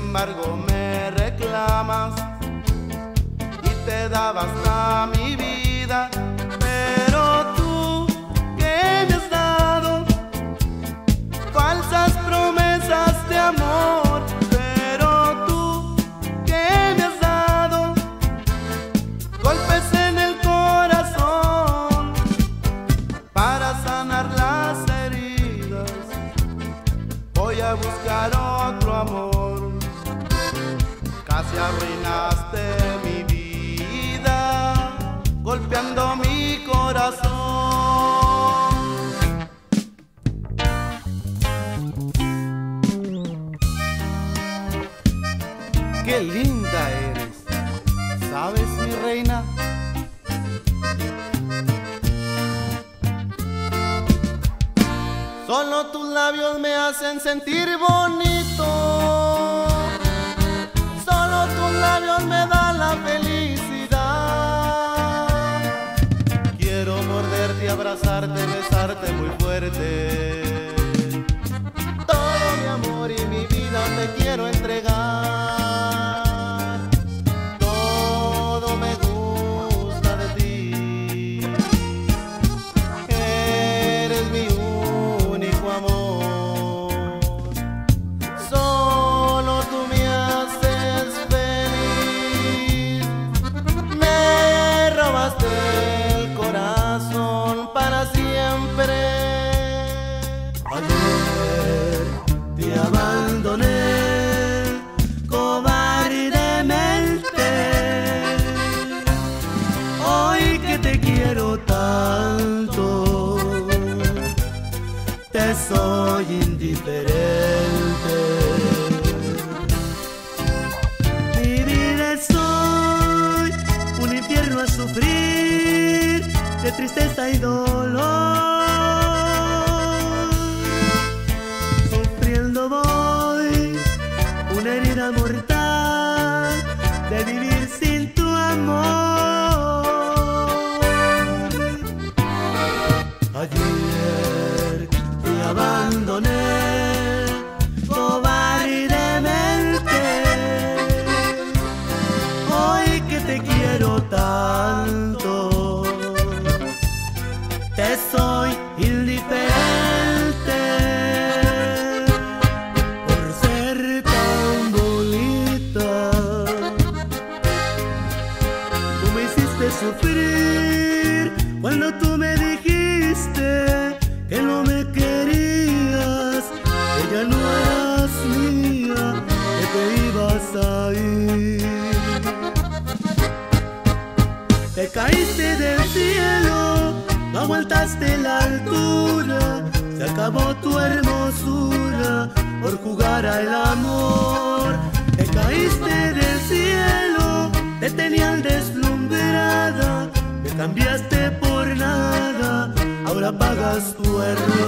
embargo me reclamas y te daba hasta mi vida. Pero tú, ¿qué me has dado? Falsas promesas de amor. Pero tú, ¿qué me has dado? Golpes en el corazón para sanar las heridas. Voy a buscar otro amor. Casi arruinaste mi vida, golpeando mi corazón. Qué linda eres, ¿sabes, mi reina? Solo tus labios me hacen sentir bonito. Labios me dan indiferente. Mi vida es hoy un infierno a sufrir de tristeza y dolor. Sufriendo voy una herida mortal de vivir sin tu amor. Ayer te abandoné sufrir cuando tú me dijiste que no me querías, que ya no eras mía, que te ibas a ir. Te caíste del cielo, no aguantaste la altura, se acabó tu hermosura por jugar al amor. Te caíste del cielo, te tenían deslumbrada, me cambiaste por nada, ahora pagas tu error.